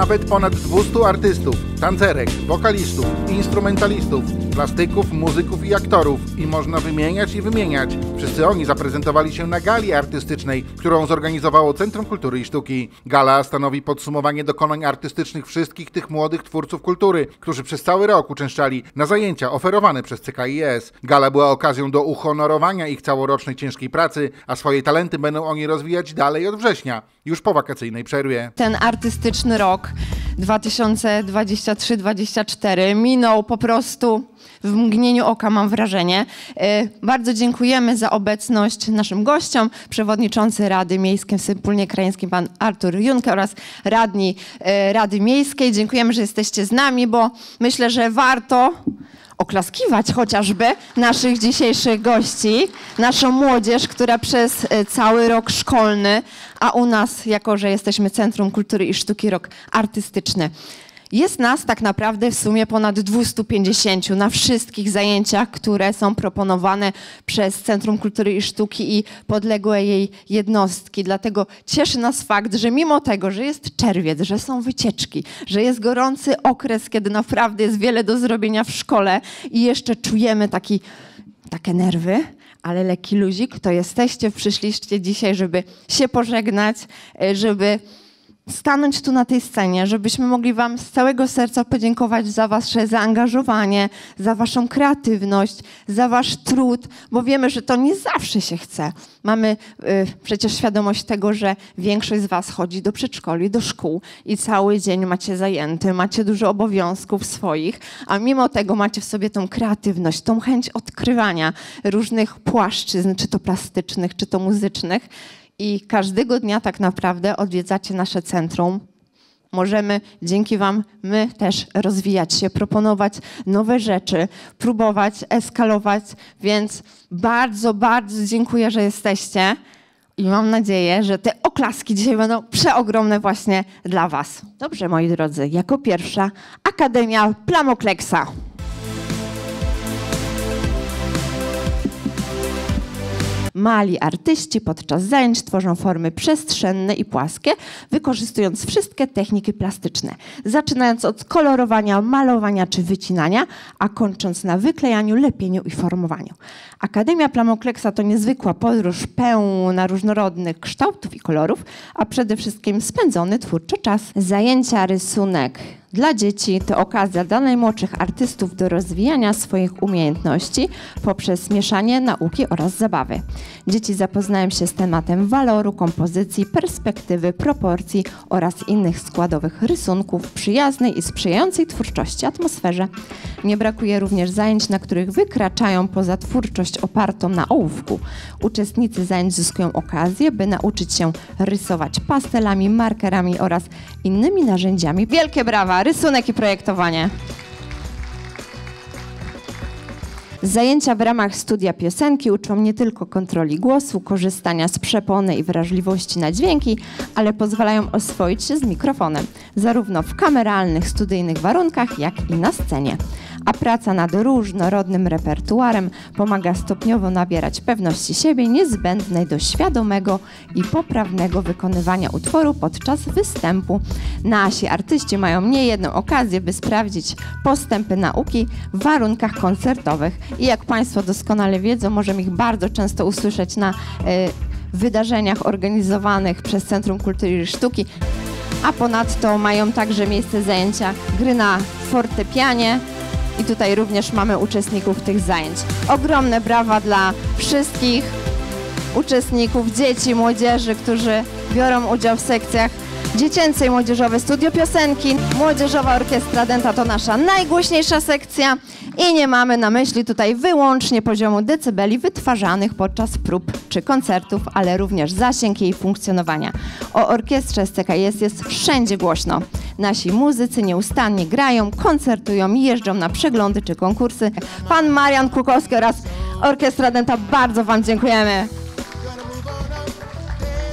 Nawet ponad 200 artystów, tancerek, wokalistów, instrumentalistów, plastyków, muzyków i aktorów i można wymieniać i wymieniać. Wszyscy oni zaprezentowali się na gali artystycznej, którą zorganizowało Centrum Kultury i Sztuki. Gala stanowi podsumowanie dokonań artystycznych wszystkich tych młodych twórców kultury, którzy przez cały rok uczęszczali na zajęcia oferowane przez CKIS. Gala była okazją do uhonorowania ich całorocznej ciężkiej pracy, a swoje talenty będą oni rozwijać dalej od września, już po wakacyjnej przerwie. Ten artystyczny rok 2023-2024 minął po prostu w mgnieniu oka, mam wrażenie. E, Bardzo dziękujemy za obecność naszym gościom, przewodniczący Rady Miejskiej w Sympulnie Krajeńskim, pan Artur Junke oraz radni e, Rady Miejskiej. Dziękujemy, że jesteście z nami, bo myślę, że warto oklaskiwać chociażby naszych dzisiejszych gości, naszą młodzież, która przez e, cały rok szkolny, a u nas, jako że jesteśmy Centrum Kultury i Sztuki, rok artystyczny. Jest nas tak naprawdę w sumie ponad 250 na wszystkich zajęciach, które są proponowane przez Centrum Kultury i Sztuki i podległe jej jednostki. Dlatego cieszy nas fakt, że mimo tego, że jest czerwiec, że są wycieczki, że jest gorący okres, kiedy naprawdę jest wiele do zrobienia w szkole i jeszcze czujemy taki, takie nerwy, ale lekki luzik, to jesteście, przyszliście dzisiaj, żeby się pożegnać, e, żeby stanąć tu na tej scenie, żebyśmy mogli Wam z całego serca podziękować za Wasze zaangażowanie, za Waszą kreatywność, za Wasz trud, bo wiemy, że to nie zawsze się chce. Mamy y, przecież świadomość tego, że większość z Was chodzi do przedszkoli, do szkół i cały dzień macie zajęty, macie dużo obowiązków swoich, a mimo tego macie w sobie tą kreatywność, tą chęć odkrywania różnych płaszczyzn, czy to plastycznych, czy to muzycznych. I każdego dnia tak naprawdę odwiedzacie nasze centrum. Możemy dzięki Wam my też rozwijać się, proponować nowe rzeczy, próbować eskalować, więc bardzo, bardzo dziękuję, że jesteście i mam nadzieję, że te oklaski dzisiaj będą przeogromne właśnie dla Was. Dobrze, moi drodzy, jako pierwsza Akademia Plamokleksa. Mali artyści podczas zajęć tworzą formy przestrzenne i płaskie, wykorzystując wszystkie techniki plastyczne, zaczynając od kolorowania, malowania czy wycinania, a kończąc na wyklejaniu, lepieniu i formowaniu. Akademia Plamokleksa to niezwykła podróż pełna różnorodnych kształtów i kolorów, a przede wszystkim spędzony twórczo czas. Zajęcia, rysunek, dla dzieci to okazja dla najmłodszych artystów do rozwijania swoich umiejętności poprzez mieszanie nauki oraz zabawy. Dzieci zapoznają się z tematem waloru, kompozycji, perspektywy, proporcji oraz innych składowych rysunków w przyjaznej i sprzyjającej twórczości atmosferze. Nie brakuje również zajęć, na których wykraczają poza twórczość opartą na ołówku. Uczestnicy zajęć zyskują okazję, by nauczyć się rysować pastelami, markerami oraz innymi narzędziami. Wielkie brawa! Rysunek i projektowanie. Zajęcia w ramach studia piosenki uczą nie tylko kontroli głosu, korzystania z przepony i wrażliwości na dźwięki, ale pozwalają oswoić się z mikrofonem, zarówno w kameralnych, studyjnych warunkach, jak i na scenie. A praca nad różnorodnym repertuarem pomaga stopniowo nabierać pewności siebie niezbędnej do świadomego i poprawnego wykonywania utworu podczas występu. Nasi artyści mają niejedną okazję, by sprawdzić postępy nauki w warunkach koncertowych i jak Państwo doskonale wiedzą, możemy ich bardzo często usłyszeć na y, wydarzeniach organizowanych przez Centrum Kultury i Sztuki. A ponadto mają także miejsce zajęcia gry na fortepianie i tutaj również mamy uczestników tych zajęć. Ogromne brawa dla wszystkich uczestników, dzieci, młodzieży, którzy biorą udział w sekcjach dziecięce i młodzieżowe studio piosenki. Młodzieżowa Orkiestra Denta to nasza najgłośniejsza sekcja i nie mamy na myśli tutaj wyłącznie poziomu decybeli wytwarzanych podczas prób czy koncertów, ale również zasięg jej funkcjonowania. O orkiestrze SCKS jest wszędzie głośno. Nasi muzycy nieustannie grają, koncertują jeżdżą na przeglądy czy konkursy. Pan Marian Kukowski oraz Orkiestra Denta bardzo Wam dziękujemy.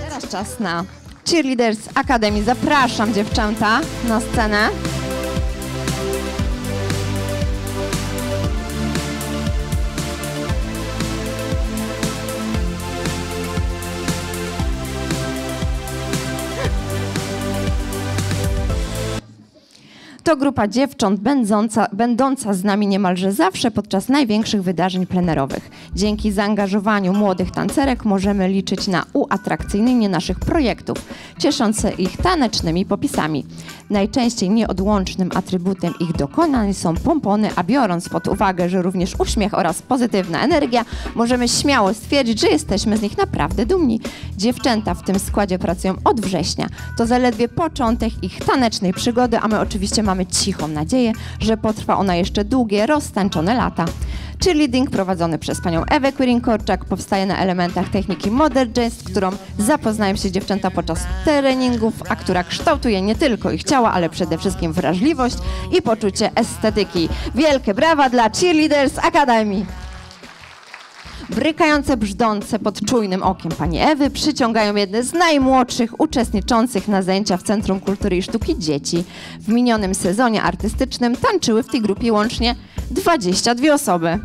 Teraz czas na Cheerleaders Academy. Zapraszam dziewczęta na scenę. To grupa dziewcząt będąca, będąca z nami niemalże zawsze podczas największych wydarzeń plenerowych. Dzięki zaangażowaniu młodych tancerek możemy liczyć na uatrakcyjnienie naszych projektów, cieszące ich tanecznymi popisami. Najczęściej nieodłącznym atrybutem ich dokonań są pompony, a biorąc pod uwagę, że również uśmiech oraz pozytywna energia, możemy śmiało stwierdzić, że jesteśmy z nich naprawdę dumni. Dziewczęta w tym składzie pracują od września. To zaledwie początek ich tanecznej przygody, a my oczywiście mamy cichą nadzieję, że potrwa ona jeszcze długie, roztańczone lata. Cheerleading prowadzony przez panią Ewę Quirin-Korczak powstaje na elementach techniki Modern Jazz, z którą zapoznają się dziewczęta podczas treningów, a która kształtuje nie tylko ich ciała, ale przede wszystkim wrażliwość i poczucie estetyki. Wielkie brawa dla Cheerleaders Academy! Brykające, brzdące pod czujnym okiem pani Ewy przyciągają jedne z najmłodszych uczestniczących na zajęcia w Centrum Kultury i Sztuki dzieci. W minionym sezonie artystycznym tańczyły w tej grupie łącznie 22 osoby.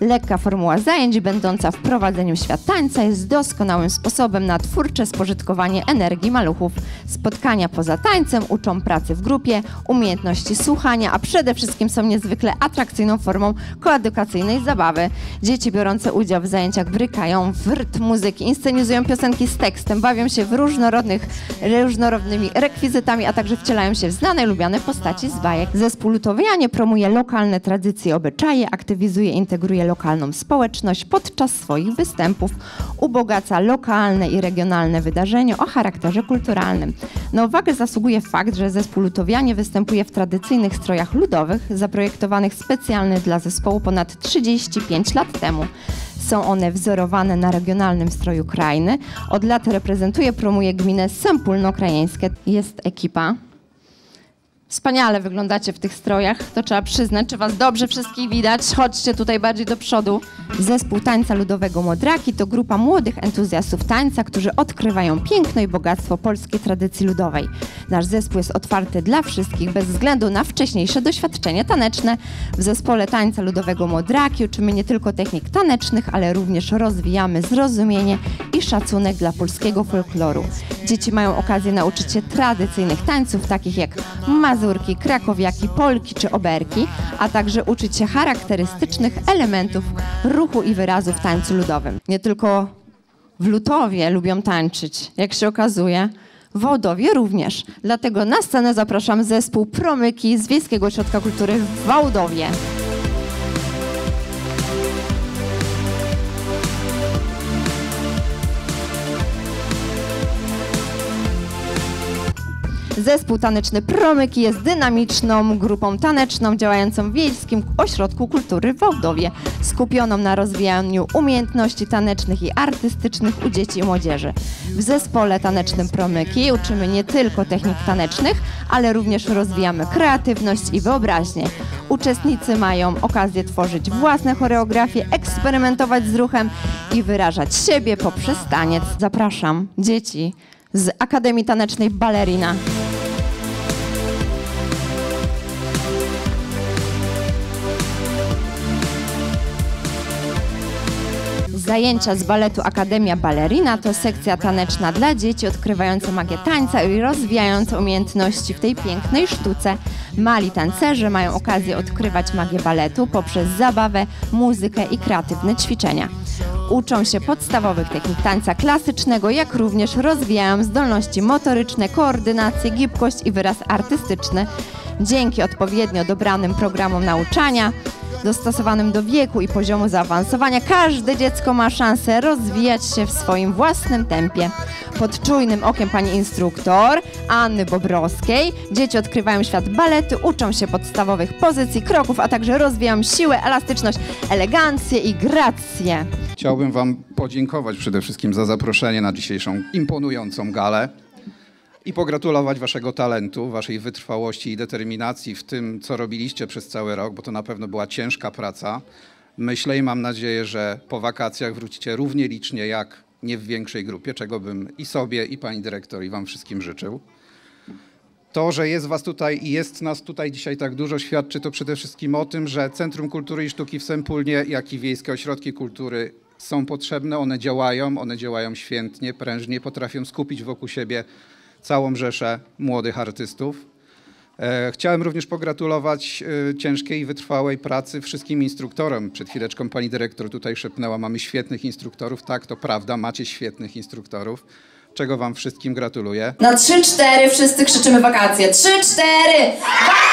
Lekka formuła zajęć, będąca w prowadzeniu świat tańca, jest doskonałym sposobem na twórcze spożytkowanie energii maluchów. Spotkania poza tańcem uczą pracy w grupie, umiejętności słuchania, a przede wszystkim są niezwykle atrakcyjną formą koedukacyjnej zabawy. Dzieci biorące udział w zajęciach brykają w rytm muzyki, inscenizują piosenki z tekstem, bawią się w różnorodnych, różnorodnymi rekwizytami, a także wcielają się w znane lubiane postaci z bajek. Zespół Lutowianie promuje lokalne tradycje obyczaje, aktywizuje, integruje lokalną społeczność podczas swoich występów, ubogaca lokalne i regionalne wydarzenia o charakterze kulturalnym. Na uwagę zasługuje fakt, że zespół Lutowianie występuje w tradycyjnych strojach ludowych, zaprojektowanych specjalnie dla zespołu ponad 35 lat temu. Są one wzorowane na regionalnym stroju krajny. Od lat reprezentuje, promuje gminę Sępólno-Krajeńskie. Jest ekipa. Wspaniale wyglądacie w tych strojach, to trzeba przyznać. Czy was dobrze wszystkich widać? Chodźcie tutaj bardziej do przodu. Zespół tańca ludowego Modraki to grupa młodych entuzjastów tańca, którzy odkrywają piękno i bogactwo polskiej tradycji ludowej. Nasz zespół jest otwarty dla wszystkich, bez względu na wcześniejsze doświadczenie taneczne. W zespole tańca ludowego Modraki uczymy nie tylko technik tanecznych, ale również rozwijamy zrozumienie i szacunek dla polskiego folkloru. Dzieci mają okazję nauczyć się tradycyjnych tańców, takich jak mazurki, krakowiaki, polki czy oberki, a także uczyć się charakterystycznych elementów ruchu i wyrazu w tańcu ludowym. Nie tylko w Lutowie lubią tańczyć, jak się okazuje. W Wałdowie również. Dlatego na scenę zapraszam zespół Promyki z Wiejskiego Ośrodka Kultury w Wałdowie. Zespół taneczny Promyki jest dynamiczną grupą taneczną działającą w Wiejskim Ośrodku Kultury w Wałdowie, skupioną na rozwijaniu umiejętności tanecznych i artystycznych u dzieci i młodzieży. W zespole tanecznym Promyki uczymy nie tylko technik tanecznych, ale również rozwijamy kreatywność i wyobraźnię. Uczestnicy mają okazję tworzyć własne choreografie, eksperymentować z ruchem i wyrażać siebie poprzez taniec. Zapraszam dzieci z Akademii Tanecznej Ballerina. Zajęcia z baletu Akademia Ballerina to sekcja taneczna dla dzieci odkrywająca magię tańca i rozwijająca umiejętności w tej pięknej sztuce. Mali tancerze mają okazję odkrywać magię baletu poprzez zabawę, muzykę i kreatywne ćwiczenia. Uczą się podstawowych technik tańca klasycznego, jak również rozwijają zdolności motoryczne, koordynację, gibkość i wyraz artystyczny. Dzięki odpowiednio dobranym programom nauczania, dostosowanym do wieku i poziomu zaawansowania, każde dziecko ma szansę rozwijać się w swoim własnym tempie. Pod czujnym okiem pani instruktor Anny Bobrowskiej dzieci odkrywają świat baletu, uczą się podstawowych pozycji, kroków, a także rozwijają siłę, elastyczność, elegancję i grację. Chciałbym Wam podziękować przede wszystkim za zaproszenie na dzisiejszą imponującą galę i pogratulować Waszego talentu, Waszej wytrwałości i determinacji w tym, co robiliście przez cały rok, bo to na pewno była ciężka praca. Myślę i mam nadzieję, że po wakacjach wrócicie równie licznie jak nie w większej grupie, czego bym i sobie, i Pani Dyrektor, i Wam wszystkim życzył. To, że jest Was tutaj i jest nas tutaj dzisiaj tak dużo, świadczy to przede wszystkim o tym, że Centrum Kultury i Sztuki w Sępólnie, jak i Wiejskie Ośrodki Kultury są potrzebne, one działają, one działają świętnie, prężnie, potrafią skupić wokół siebie całą rzeszę młodych artystów. E, Chciałem również pogratulować e, ciężkiej i wytrwałej pracy wszystkim instruktorom. Przed chwileczką pani dyrektor tutaj szepnęła, mamy świetnych instruktorów. Tak, to prawda, macie świetnych instruktorów, czego wam wszystkim gratuluję. Na 3-4 wszyscy krzyczymy wakacje. 3-4! Wakacje!